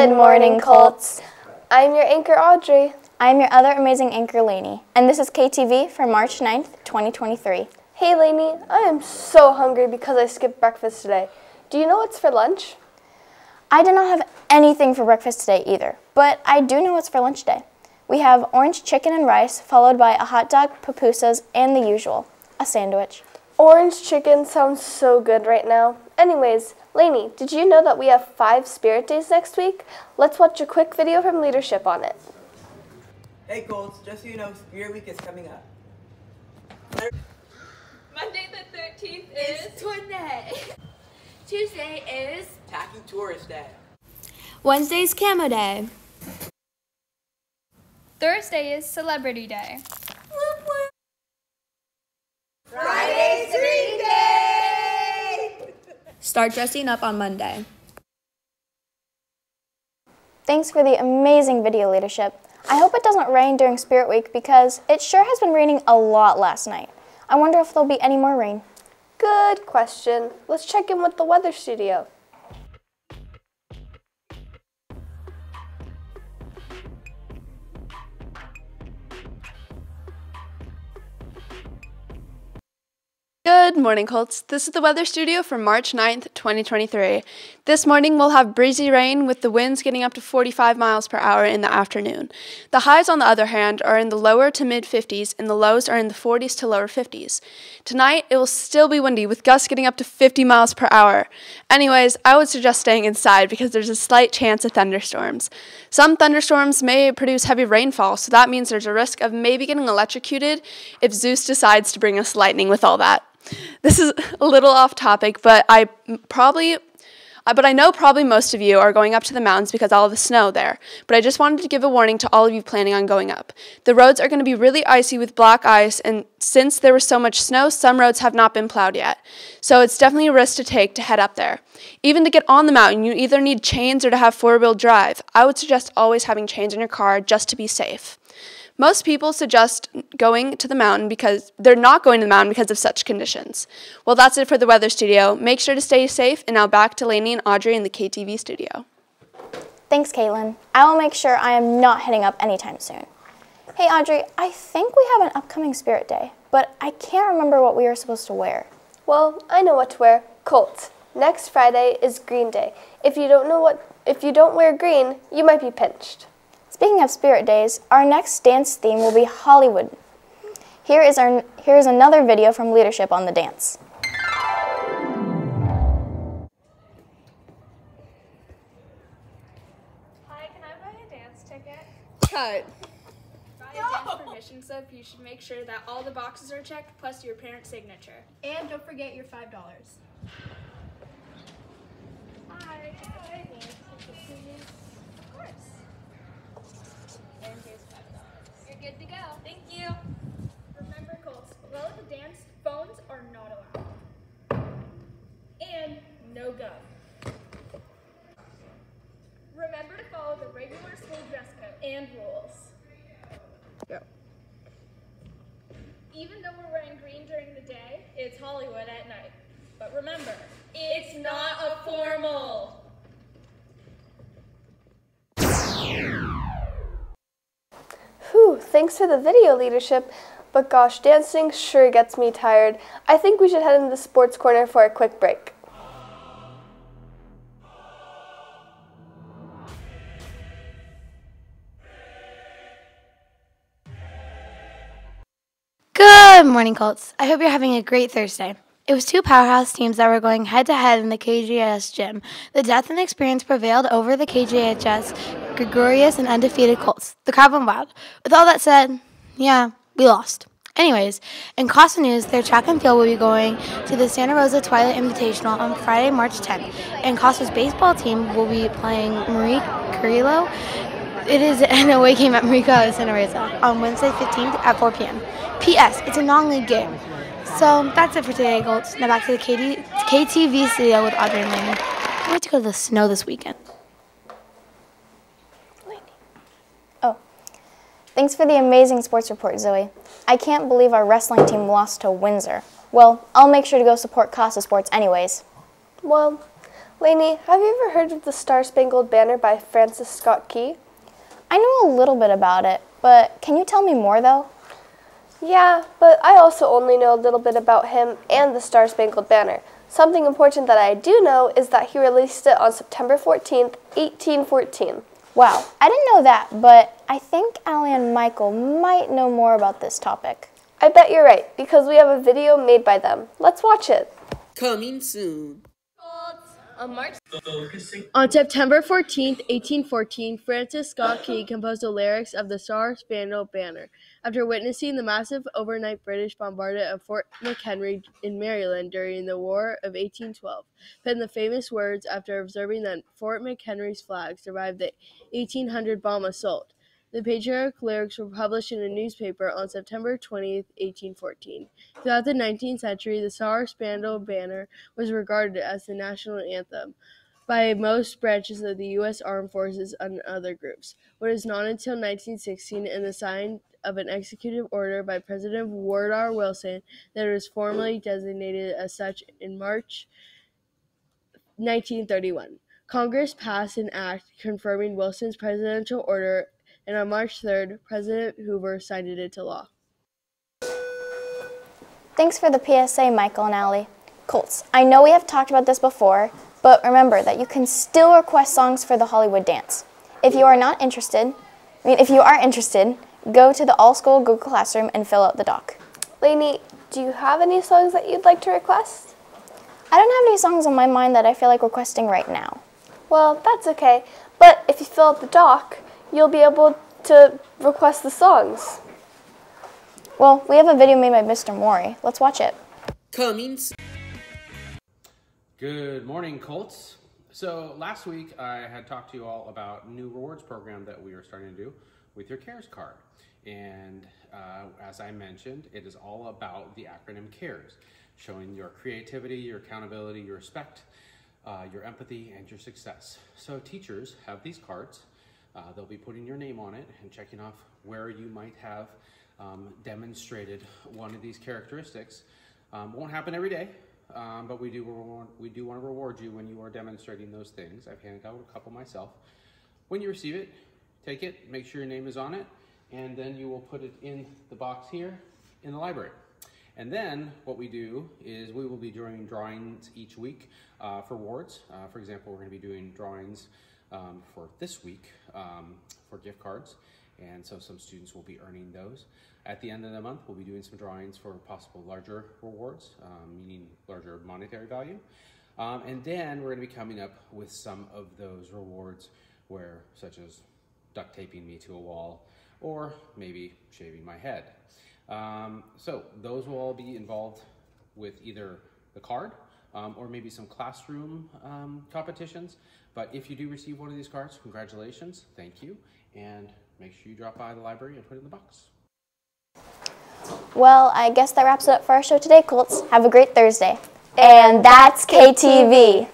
Good morning, Colts. I'm your anchor, Audrey. I'm your other amazing anchor, Lainey. And this is KTV for March 9th, 2023. Hey, Lainey, I am so hungry because I skipped breakfast today. Do you know what's for lunch? I did not have anything for breakfast today either, but I do know what's for lunch today. We have orange chicken and rice, followed by a hot dog, pupusas, and the usual, a sandwich. Orange chicken sounds so good right now. Anyways, Lainey, did you know that we have five spirit days next week? Let's watch a quick video from leadership on it. Hey Colts, just so you know, Spirit Week is coming up. Monday the 13th is Twin Day. Tuesday is Tacky Tourist Day. Wednesday is Camo Day. Thursday is Celebrity Day. Friday's Green Day! Start dressing up on Monday. Thanks for the amazing video leadership. I hope it doesn't rain during Spirit Week because it sure has been raining a lot last night. I wonder if there'll be any more rain. Good question. Let's check in with the weather studio. Good morning, Colts. This is the Weather Studio for March 9th, 2023. This morning we'll have breezy rain with the winds getting up to 45 miles per hour in the afternoon. The highs, on the other hand, are in the lower to mid 50s and the lows are in the 40s to lower 50s. Tonight it will still be windy with gusts getting up to 50 miles per hour. Anyways, I would suggest staying inside because there's a slight chance of thunderstorms. Some thunderstorms may produce heavy rainfall, so that means there's a risk of maybe getting electrocuted if Zeus decides to bring us lightning with all that. This is a little off topic, but I probably but I know probably most of you are going up to the mountains because all of the snow there. But I just wanted to give a warning to all of you planning on going up. The roads are going to be really icy with black ice, and since there was so much snow, some roads have not been plowed yet. So it's definitely a risk to take to head up there. Even to get on the mountain, you either need chains or to have four wheel drive. I would suggest always having chains in your car just to be safe. Most people suggest going to the mountain because they're not going to the mountain because of such conditions. Well, that's it for the weather studio. Make sure to stay safe, and now back to Lainey and Audrey in the KTV studio. Thanks, Caitlin. I will make sure I am not heading up anytime soon. Hey, Audrey, I think we have an upcoming Spirit Day, but I can't remember what we were supposed to wear. Well, I know what to wear. Colts. Next Friday is Green Day. If you don't know what if you don't wear green, you might be pinched. Speaking of Spirit Days, our next dance theme will be Hollywood. Here is, our, here is another video from leadership on the dance. Hi, can I buy a dance ticket? Cut. Buy a dance permission slip. You should make sure that all the boxes are checked, plus your parent's signature. And don't forget your $5. Hi. Hi. Of course. And here's five dollars. You're good to go. Thank you. Remember, Colts, while at the dance, phones are not allowed. And no gum. Remember to follow the regular school dress code and rules. Go. Even though we're wearing green during the day, it's Hollywood at night. But remember, it's not a formal. Thanks for the video leadership. But gosh, dancing sure gets me tired. I think we should head into the sports corner for a quick break. Good morning, Colts. I hope you're having a great Thursday. It was two powerhouse teams that were going head to head in the KJS gym. The depth and experience prevailed over the KJHS gregarious and undefeated Colts. The went wild. With all that said, yeah, we lost. Anyways, in Casa News, their track and field will be going to the Santa Rosa Twilight Invitational on Friday, March 10th. And Casa's baseball team will be playing Maria Carrillo. It is an away game at Marico Santa Rosa on Wednesday, 15th at 4 p.m. P.S. It's a non-league game. So that's it for today, Colts. Now back to the KD, KTV studio with Audrey and Lainey. I went to go to the snow this weekend. Thanks for the amazing sports report, Zoe. I can't believe our wrestling team lost to Windsor. Well, I'll make sure to go support Casa Sports anyways. Well, Lainey, have you ever heard of the Star Spangled Banner by Francis Scott Key? I know a little bit about it, but can you tell me more though? Yeah, but I also only know a little bit about him and the Star Spangled Banner. Something important that I do know is that he released it on September 14th, 1814. Wow, I didn't know that, but I think Allie and Michael might know more about this topic. I bet you're right, because we have a video made by them. Let's watch it. Coming soon. On March On September 14, 1814, Francis Scott Key composed the lyrics of the Star Spangled Banner after witnessing the massive overnight British bombardment of Fort McHenry in Maryland during the War of 1812. Penned the famous words after observing that Fort McHenry's flag survived the 1800 bomb assault. The patriotic lyrics were published in a newspaper on September 20, 1814. Throughout the 19th century, the Star Spangled Banner was regarded as the national anthem by most branches of the U.S. Armed Forces and other groups. But it was not until 1916 and the sign of an executive order by President Woodrow Wilson that it was formally designated as such in March 1931. Congress passed an act confirming Wilson's presidential order and on March 3rd, President Hoover signed it into law. Thanks for the PSA, Michael and Allie. Colts, I know we have talked about this before, but remember that you can still request songs for the Hollywood dance. If you are not interested, I mean, if you are interested, go to the All School Google Classroom and fill out the doc. Lainey, do you have any songs that you'd like to request? I don't have any songs on my mind that I feel like requesting right now. Well, that's okay. But if you fill out the doc, you'll be able to request the songs. Well, we have a video made by Mr. Mori. Let's watch it. Coming soon. Good morning, Colts. So last week I had talked to you all about new rewards program that we are starting to do with your CARES card. And uh, as I mentioned, it is all about the acronym CARES, showing your creativity, your accountability, your respect, uh, your empathy, and your success. So teachers have these cards uh, they'll be putting your name on it and checking off where you might have um, demonstrated one of these characteristics. Um, won't happen every day, um, but we do, reward, we do want to reward you when you are demonstrating those things. I've handed out a couple myself. When you receive it, take it, make sure your name is on it, and then you will put it in the box here in the library. And then what we do is we will be doing drawings each week uh, for awards. Uh, for example, we're going to be doing drawings um, for this week um, for gift cards. And so some students will be earning those. At the end of the month, we'll be doing some drawings for possible larger rewards, um, meaning larger monetary value. Um, and then we're gonna be coming up with some of those rewards where, such as duct taping me to a wall, or maybe shaving my head. Um, so those will all be involved with either the card um, or maybe some classroom um, competitions. But if you do receive one of these cards, congratulations, thank you, and make sure you drop by the library and put it in the box. Well, I guess that wraps it up for our show today, Colts. Have a great Thursday. And that's KTV.